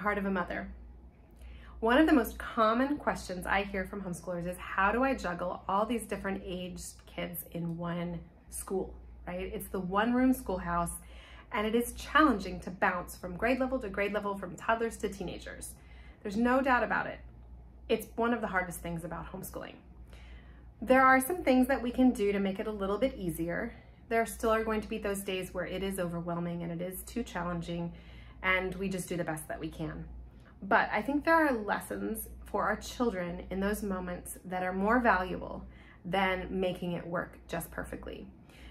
Heart of a Mother. One of the most common questions I hear from homeschoolers is how do I juggle all these different aged kids in one school, right? It's the one room schoolhouse and it is challenging to bounce from grade level to grade level, from toddlers to teenagers. There's no doubt about it. It's one of the hardest things about homeschooling. There are some things that we can do to make it a little bit easier. There still are going to be those days where it is overwhelming and it is too challenging and we just do the best that we can. But I think there are lessons for our children in those moments that are more valuable than making it work just perfectly.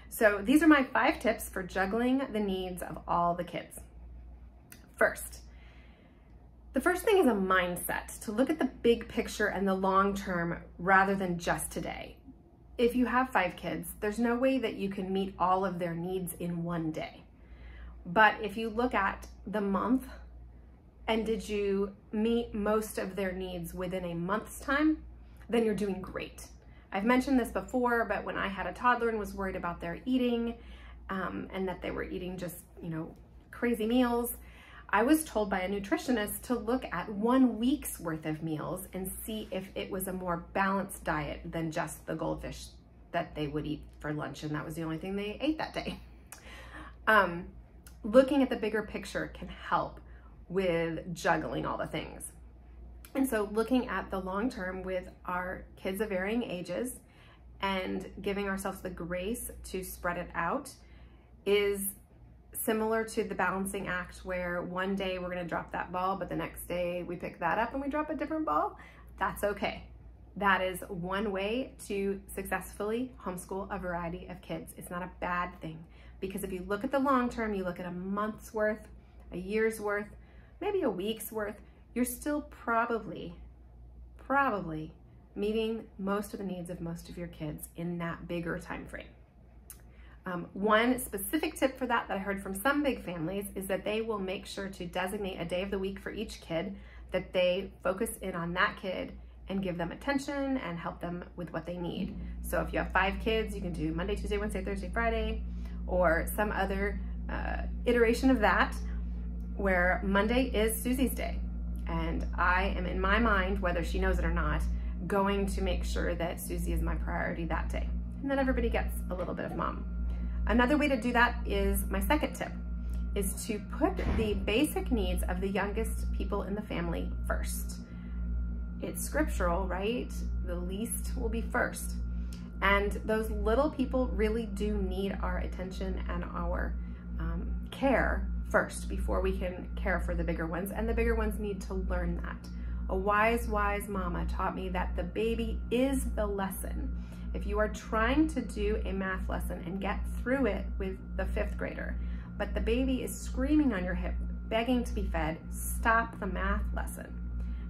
So these are my five tips for juggling the needs of all the kids. First, the first thing is a mindset to look at the big picture and the long term rather than just today. If you have five kids, there's no way that you can meet all of their needs in one day. But if you look at the month and did you meet most of their needs within a month's time, then you're doing great. I've mentioned this before, but when I had a toddler and was worried about their eating um, and that they were eating just, you know, crazy meals, I was told by a nutritionist to look at one week's worth of meals and see if it was a more balanced diet than just the goldfish that they would eat for lunch. And that was the only thing they ate that day. Um, looking at the bigger picture can help with juggling all the things. And so looking at the long term with our kids of varying ages and giving ourselves the grace to spread it out is similar to the balancing act where one day we're gonna drop that ball, but the next day we pick that up and we drop a different ball. That's okay. That is one way to successfully homeschool a variety of kids. It's not a bad thing because if you look at the long term, you look at a month's worth, a year's worth, maybe a week's worth, you're still probably, probably meeting most of the needs of most of your kids in that bigger time frame. Um, one specific tip for that that I heard from some big families is that they will make sure to designate a day of the week for each kid that they focus in on that kid and give them attention and help them with what they need. So if you have five kids, you can do Monday, Tuesday, Wednesday, Thursday, Friday, or some other uh, iteration of that where Monday is Susie's day. And I am in my mind, whether she knows it or not, going to make sure that Susie is my priority that day. And then everybody gets a little bit of mom. Another way to do that is my second tip, is to put the basic needs of the youngest people in the family first. It's scriptural, right? The least will be first. And those little people really do need our attention and our um, care first before we can care for the bigger ones. And the bigger ones need to learn that. A wise, wise mama taught me that the baby is the lesson. If you are trying to do a math lesson and get through it with the fifth grader, but the baby is screaming on your hip, begging to be fed, stop the math lesson.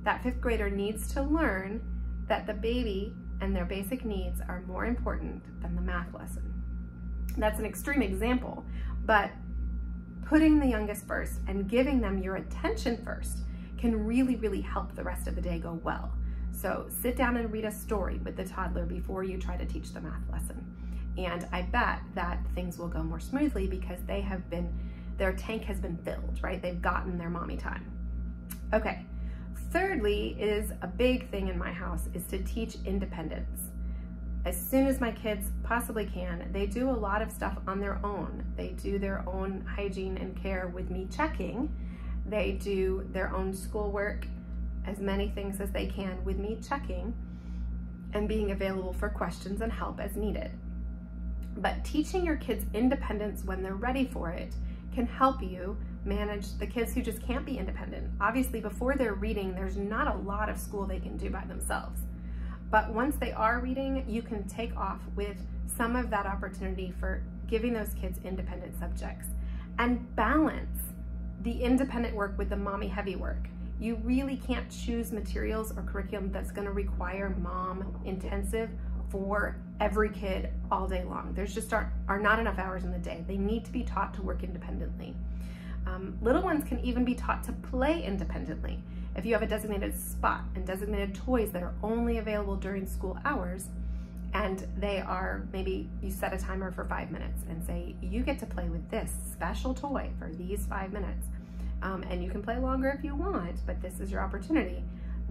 That fifth grader needs to learn that the baby and their basic needs are more important than the math lesson. That's an extreme example, but putting the youngest first and giving them your attention first can really, really help the rest of the day go well. So sit down and read a story with the toddler before you try to teach the math lesson. And I bet that things will go more smoothly because they have been, their tank has been filled, right? They've gotten their mommy time. Okay, thirdly is a big thing in my house is to teach independence as soon as my kids possibly can, they do a lot of stuff on their own. They do their own hygiene and care with me checking. They do their own schoolwork, as many things as they can with me checking and being available for questions and help as needed. But teaching your kids independence when they're ready for it can help you manage the kids who just can't be independent. Obviously, before they're reading, there's not a lot of school they can do by themselves. But once they are reading, you can take off with some of that opportunity for giving those kids independent subjects and balance the independent work with the mommy heavy work. You really can't choose materials or curriculum that's gonna require mom intensive for every kid all day long. There's just are, are not enough hours in the day. They need to be taught to work independently. Um, little ones can even be taught to play independently. If you have a designated spot and designated toys that are only available during school hours, and they are, maybe you set a timer for five minutes and say, you get to play with this special toy for these five minutes. um, and you can play longer if you want, but this is your opportunity,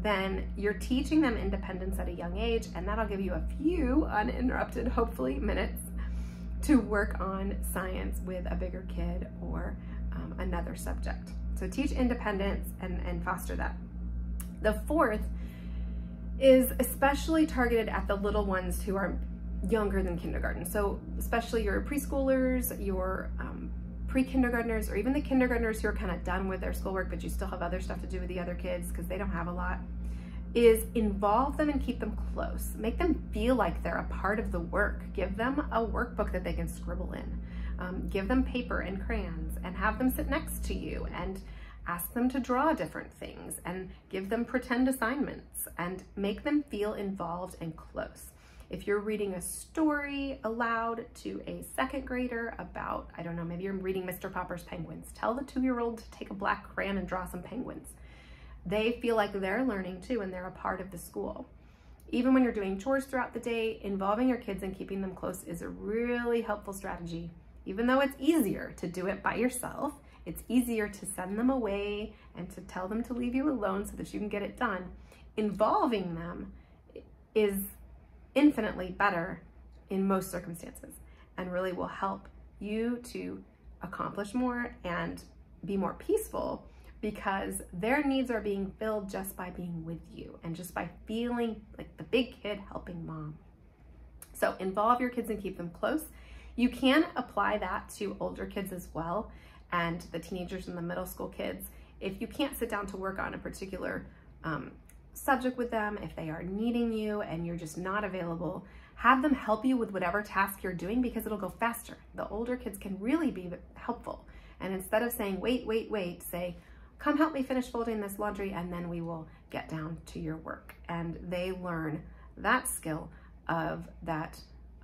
then you're teaching them independence at a young age, and that'll give you a few uninterrupted, hopefully, minutes to work on science with a bigger kid or another subject. So teach independence and, and foster that. The fourth is especially targeted at the little ones who are younger than kindergarten. So especially your preschoolers, your um, pre-kindergartners, or even the kindergartners who are kind of done with their schoolwork, but you still have other stuff to do with the other kids because they don't have a lot, is involve them and keep them close. Make them feel like they're a part of the work. Give them a workbook that they can scribble in. Um, give them paper and crayons and have them sit next to you and ask them to draw different things and give them pretend assignments and make them feel involved and close. If you're reading a story aloud to a second grader about, I don't know, maybe you're reading Mr. Popper's Penguins, tell the two-year-old to take a black crayon and draw some penguins. They feel like they're learning too and they're a part of the school. Even when you're doing chores throughout the day, involving your kids and keeping them close is a really helpful strategy. Even though it's easier to do it by yourself, it's easier to send them away and to tell them to leave you alone so that you can get it done. Involving them is infinitely better in most circumstances and really will help you to accomplish more and be more peaceful because their needs are being filled just by being with you and just by feeling like the big kid helping mom. So involve your kids and keep them close. You can apply that to older kids as well and the teenagers and the middle school kids. If you can't sit down to work on a particular um, subject with them, if they are needing you and you're just not available, have them help you with whatever task you're doing because it'll go faster. The older kids can really be helpful. And instead of saying, wait, wait, wait, say, come help me finish folding this laundry and then we will get down to your work. And they learn that skill of that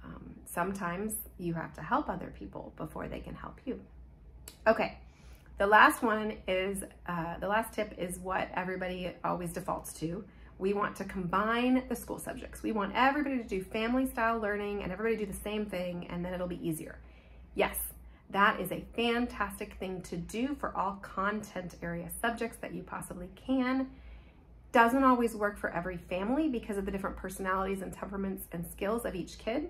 um, sometimes you have to help other people before they can help you. Okay, the last one is, uh, the last tip is what everybody always defaults to. We want to combine the school subjects. We want everybody to do family style learning and everybody do the same thing and then it'll be easier. Yes, that is a fantastic thing to do for all content area subjects that you possibly can. Doesn't always work for every family because of the different personalities and temperaments and skills of each kid.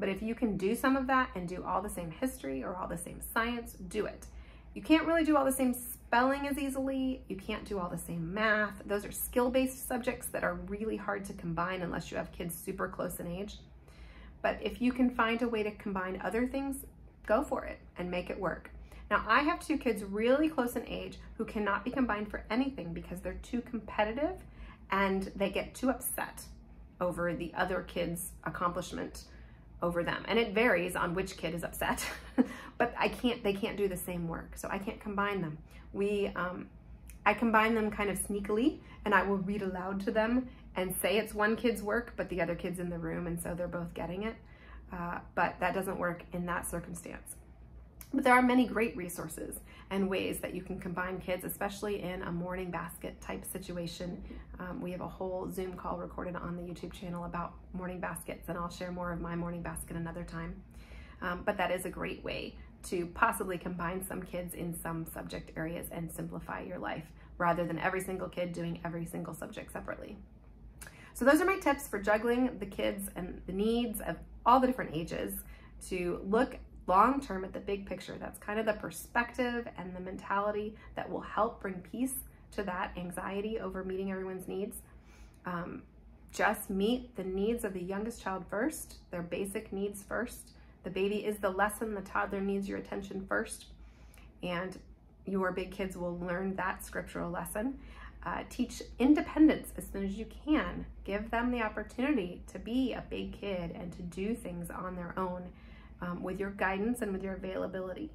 But if you can do some of that and do all the same history or all the same science, do it. You can't really do all the same spelling as easily. You can't do all the same math. Those are skill-based subjects that are really hard to combine unless you have kids super close in age. But if you can find a way to combine other things, go for it and make it work. Now, I have two kids really close in age who cannot be combined for anything because they're too competitive and they get too upset over the other kid's accomplishment over them. And it varies on which kid is upset, but I can't, they can't do the same work. So I can't combine them. We, um, I combine them kind of sneakily and I will read aloud to them and say it's one kid's work, but the other kid's in the room and so they're both getting it. Uh, but that doesn't work in that circumstance. But there are many great resources and ways that you can combine kids, especially in a morning basket type situation. Um, we have a whole Zoom call recorded on the YouTube channel about morning baskets, and I'll share more of my morning basket another time. Um, but that is a great way to possibly combine some kids in some subject areas and simplify your life rather than every single kid doing every single subject separately. So those are my tips for juggling the kids and the needs of all the different ages to look long term at the big picture. That's kind of the perspective and the mentality that will help bring peace to that anxiety over meeting everyone's needs. Um, just meet the needs of the youngest child first, their basic needs first. The baby is the lesson, the toddler needs your attention first. And your big kids will learn that scriptural lesson. Uh, teach independence as soon as you can. Give them the opportunity to be a big kid and to do things on their own um, with your guidance and with your availability.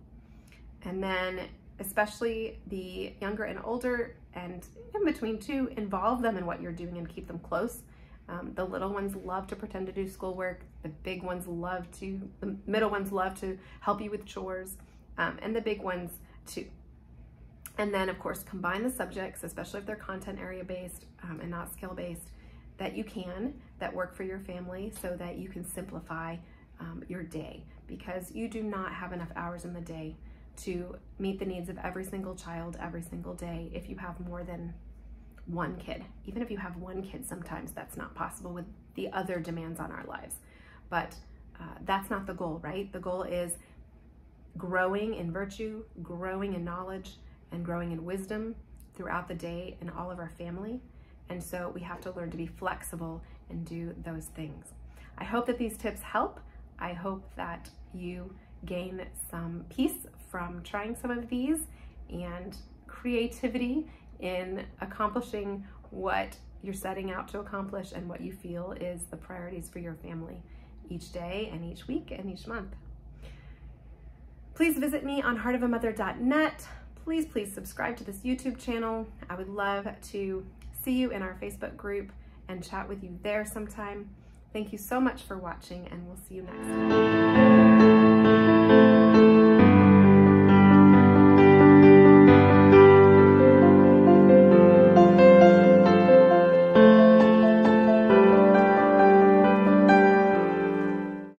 And then especially the younger and older and in between too, involve them in what you're doing and keep them close. Um, the little ones love to pretend to do schoolwork. The big ones love to, the middle ones love to help you with chores, um, and the big ones too. And then of course, combine the subjects, especially if they're content area based um, and not skill based, that you can, that work for your family so that you can simplify um, your day because you do not have enough hours in the day to meet the needs of every single child every single day if you have more than one kid. Even if you have one kid, sometimes that's not possible with the other demands on our lives. But uh, that's not the goal, right? The goal is growing in virtue, growing in knowledge, and growing in wisdom throughout the day in all of our family. And so we have to learn to be flexible and do those things. I hope that these tips help. I hope that you gain some peace from trying some of these and creativity in accomplishing what you're setting out to accomplish and what you feel is the priorities for your family each day and each week and each month. Please visit me on heartofamother.net. Please, please subscribe to this YouTube channel. I would love to see you in our Facebook group and chat with you there sometime. Thank you so much for watching and we'll see you next time.